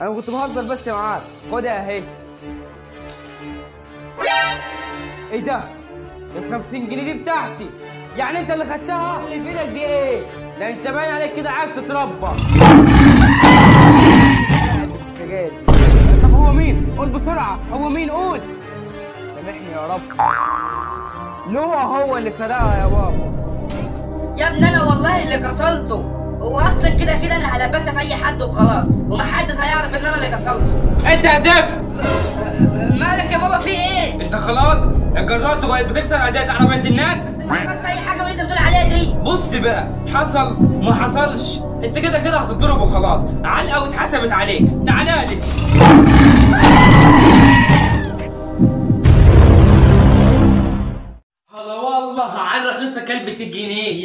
أنا كنت بهزر بس معاك خدها أهي. إيه ده؟ ال 50 جنيه دي بتاعتي. يعني أنت اللي خدتها؟ اللي في إيدك دي إيه؟ ده أنت باين عليك كده عايز تتربى. السجاير. طب هو مين؟ قول بسرعة. هو مين؟ قول. سامحني يا رب. لو هو اللي سرقها يا بابا. يا ابني أنا والله اللي كسرته. هو أصلا كده كده أنا هلبسها في اي حد وخلاص. ومحدش هيعرف ان أنا اللي كسرته. انت يا زفت مالك يا بابا؟ في إيه؟ انت خلاص اتجرأت وبقيت بتكسر ازاز عربية الناس؟ ما حصلش اي حاجة من اللي انت بتقول عليها دي. بص بقى حصل ما حصلش. انت كده كده هتتضرب وخلاص. علقة واتحسبت عليك. تعالى لي.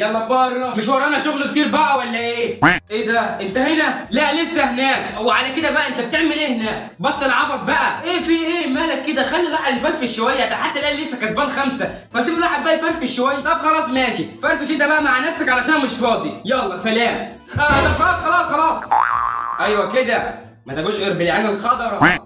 يلا بره. مش ورانا شغل كتير بقى ولا إيه؟ إيه ده؟ انت هنا؟ لا لسه هناك. وعلى كده بقى انت بتعمل إيه هناك؟ بطل عبط بقى. إيه في إيه؟ مالك كده؟ خلي الواحد يفرفش شوية. ده حتى الآن لسه كسبان خمسة. فسيب الواحد بقى يفرفش شوية. طب خلاص ماشي. فرفش انت بقى مع نفسك علشان مش فاضي. يلا سلام. آه طب خلاص خلاص خلاص. أيوه كده. ما تجوش غير بالعين الخضراء.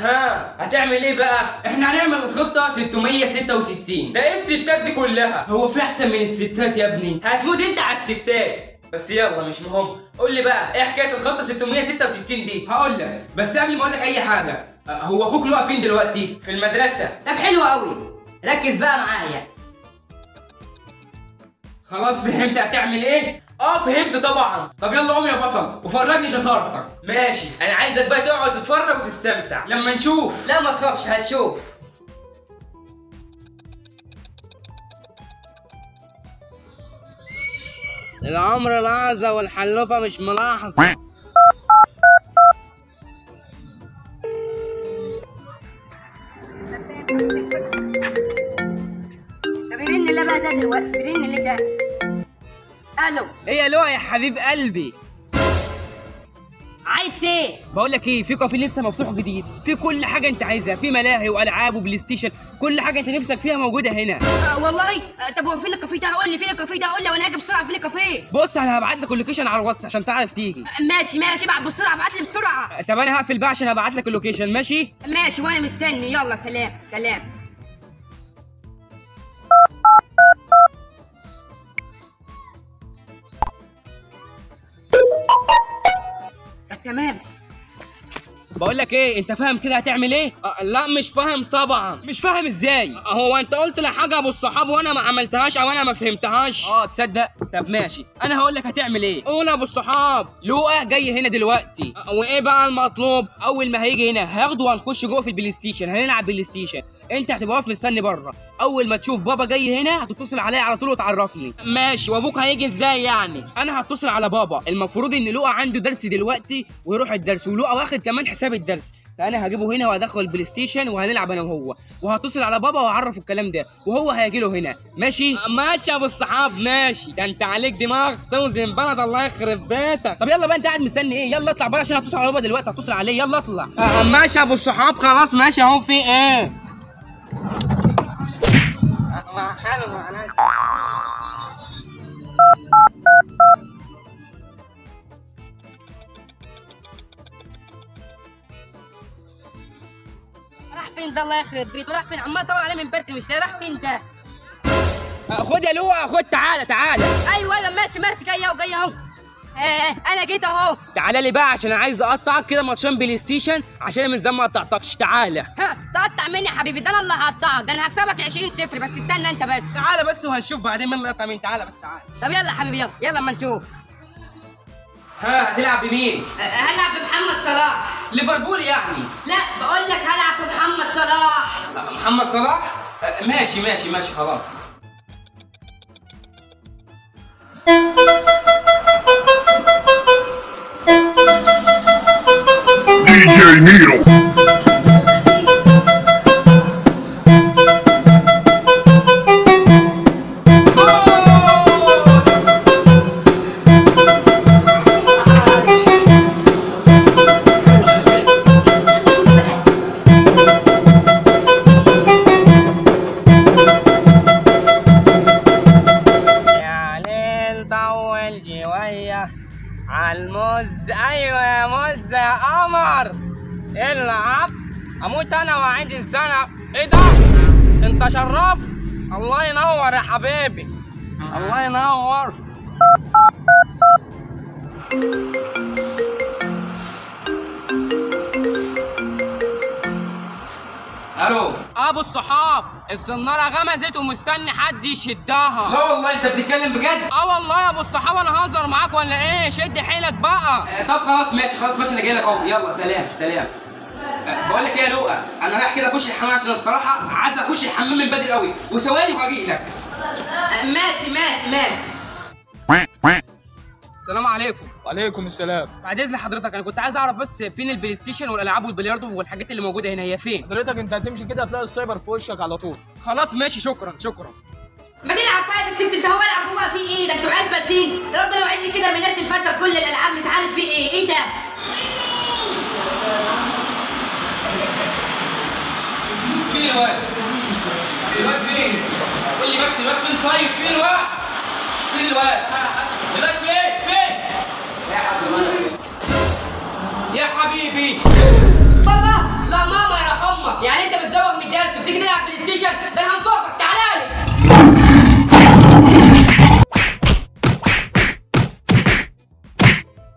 ها. هتعمل إيه بقى؟ إحنا هنعمل الخطة 666 ده إيه الستات دي كلها؟ هو في احسن من الستات يا ابني؟ هتموت انت على الستات. بس يلا مش مهم. قول لي بقى إيه حكاية الخطة 666 دي؟ هقول لك. بس قبل ما أقول لك اي حاجة أه، هو أخوك لقى فين دلوقتي؟ في المدرسة. طب حلو قوي. ركز بقى معايا. خلاص فهمت هتعمل إيه؟ آه فهمت طبعا. طب يلا قوم يا بطل وفرجني شطارتك. ماشي. أنا عايزك بقى تقعد تتفرج وتستمتع. لما نشوف. لا ما تخافش هتشوف. العمر لحظة والحلوفة مش ملاحظ. طب يرن اللي بقى ده دلوقتي يرن اللي ده. ألو. إيه يا لؤي يا حبيب قلبي. عايز إيه؟ بقول لك إيه في كافيه لسه مفتوح جديد. في كل حاجة انت عايزها في ملاهي وألعاب وبلاي ستيشن كل حاجة انت نفسك فيها موجودة هنا. آه والله. آه طب هو فين الكافيه ده؟ قول لي فين الكافيه ده؟ قول لي وأنا هاجي بسرعة. فين الكافيه؟ بص أنا هبعت لك ال location على الواتس عشان تعرف تيجي. آه ماشي ماشي. ابعت بسرعة ابعت لي بسرعة. طب أنا هقفل بقى عشان هبعت لك ال location ماشي؟ ماشي وأنا مستني. يلا سلام سلام. بقول لك إيه انت فاهم كده هتعمل إيه؟ أه لا مش فاهم طبعا. مش فاهم إزاي. هو انت قلت لحاجه ابو الصحاب وأنا ما عملتهاش أو أنا ما فهمتهاش. آه تصدق؟ طب ماشي. أنا هقول لك هتعمل إيه. قول ابو الصحاب. لؤى جاي هنا دلوقتي. أه وايه بقى المطلوب؟ اول ما هيجي هنا هاخده وهنخش جوه في البلاي ستيشن. هنلعب بلاي ستيشن. انت هتبقى واقف مستني بره. اول ما تشوف بابا جاي هنا هتتصل عليا على طول وتعرفني. ماشي وابوك هيجي إزاي يعني؟ أنا هتصل على بابا. المفروض ان لؤى عنده درس دلوقتي ويروح الدرس ولؤى واخد كمان حساب الدرس. فانا هجيبه هنا وهدخل البلاي ستيشن وهنلعب أنا وهو. وهتصل على بابا واعرفه الكلام ده وهو هيجي له هنا. ماشي؟ ماشي يا ابو الصحاب ماشي. ده انت عليك دماغ توزن بلد الله يخرب بيتك. طب يلا بقى انت قاعد مستني إيه؟ يلا اطلع بره عشان هتصل على بابا دلوقتي هتصل عليه. يلا اطلع. آه، ماشي يا ابو الصحاب خلاص ماشي. اهو في إيه؟ راح فين ده الله يخرب بيته؟ راح فين؟ عمال ادور عليه من بدري مش راح فين ده؟ آه، خد يا لؤى خد تعالى تعالى أيوه أيوه ماشي ماشي جاي أهو جاي أهو. آه، أنا جيت أهو. تعالى لي بقى عشان عايز اقطعك كده ماتشين بلاي ستيشن عشان من زمان ما قطعتكش تعالى. ها تقطع مني يا حبيبي ده أنا اللي هقطعك ده أنا هكسبك 20 صفر بس استنى أنت بس. تعالى بس وهنشوف بعدين مين اللي يقطع مين. تعالى بس تعالى. طب يلا يا حبيبي يلا يلا اما نشوف. ها هتلعب بمين؟ أه، هلعب بمحمد صلاح. ليفربول يعني. لا بقول لك هلعب بمحمد صلاح. محمد صلاح؟ أه، ماشي ماشي ماشي خلاص. شوية عالمز أيوه يا مز يا قمر. العب أموت أنا وعيد السنة إيه ده؟ أنت شرفت. الله ينور يا حبيبي. الله ينور. ألو. أبو الصحاب. السناره غمزت ومستني حد يشدها. لا والله انت بتتكلم بجد؟ آه والله يا أبو الصحاب أنا هزر معاك ولا إيه؟ شد حيلك بقى. آه، طب خلاص ماشي خلاص ماشي أنا جاي لك أهو. يلا سلام سلام. آه، بقول لك إيه يا لؤى؟ أنا رايح كده أخش الحمام عشان الصراحة عايز أخش الحمام من بدري قوي وثواني وهجي لك ماشي ماشي ماشي. السلام عليكم. وعليكم السلام. بعد اذن حضرتك أنا كنت عايز أعرف بس فين البلاي ستيشن والألعاب والبلياردو والحاجات اللي موجودة هنا؟ هي فين؟ حضرتك أنت هتمشي كده هتلاقي السايبر في وشك على طول. خلاص ماشي. شكرا شكرا. ما تلعب بقى الست أنت هو العب بقى في إيه؟ ده أنتوا عيال باتين. ربنا يوعدني كده من ناس الفتة في كل الألعاب مش عارف في إيه. إيه ده؟ فين الواد؟ الواد فين؟ قول لي بس الواد فين؟ طيب فين الواد؟ فين؟ الواد حبيبي. بابا لا ماما يا أمك يعني انت بتزوغ من الدرس وبتيجي تلعب بلاي ستيشن؟ ده أنا هنفخك تعالى لي.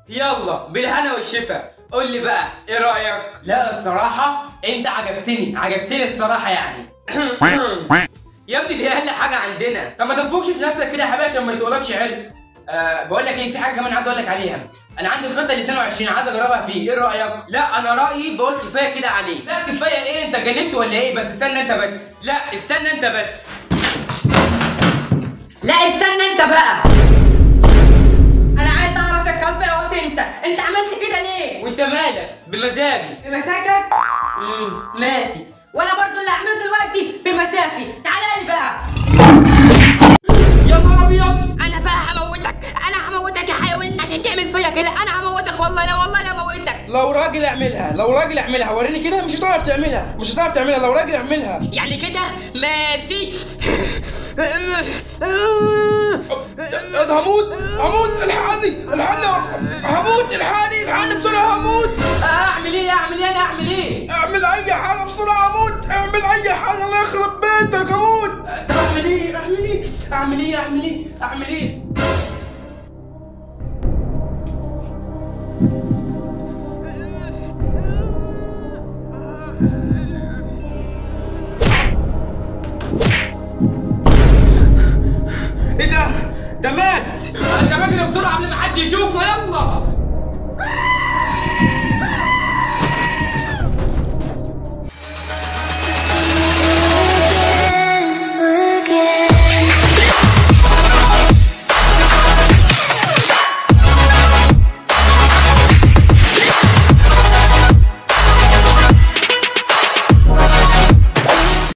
يلا بالهنا والشفا. قول لي بقى إيه رأيك؟ لا الصراحة انت عجبتني. عجبتني الصراحة يعني. يا ابني دي أقل حاجة عندنا. طب ما تنفخش في نفسك كده يا حبيبي عشان ما يتقولكش علم أه بقول لك إيه في حاجة كمان عايز أقول لك عليها. أنا عندي الخطه ال 22 عايز اجربها فيه. إيه رأيك؟ لا أنا رأيي بقول كفاية كده عليه لا كفاية إيه؟ انت جننت ولا إيه؟ بس استنى انت بس. لا استنى انت بس. لا استنى انت بقى. أنا عايز اعرف يا كلب يا وقت انت. انت عملت كده ليه؟ وانت مالك؟ بمزاجي. بمزاجك؟ امم ماشي وأنا برضو اللي هعمله دلوقتي بمزاجي. تعالى لي بقى. يا نهار أبيض. أنا بقى فيا كده. أنا هموتك والله لا والله لا هموتك. لو راجل اعملها لو راجل اعملها وريني كده. مش هتعرف تعملها مش هتعرف تعملها. لو راجل اعملها. يعني كده؟ ماشي. هموت هموت الحقني الحقني هموت الحقني الحقني بسرعة هموت. أعمل إيه؟ أعمل إيه؟ أنا أعمل إيه؟ اعمل أي حاجة بسرعة هموت. اعمل أي حاجة. الله يخرب بيتك هموت. اعمل إيه أعمل إيه؟ أعمل إيه؟ أعمل إيه؟ أعمل إيه؟ إيه ده؟ ده مات! انت بجري بسرعة قبل ما حد يشوفه يلا!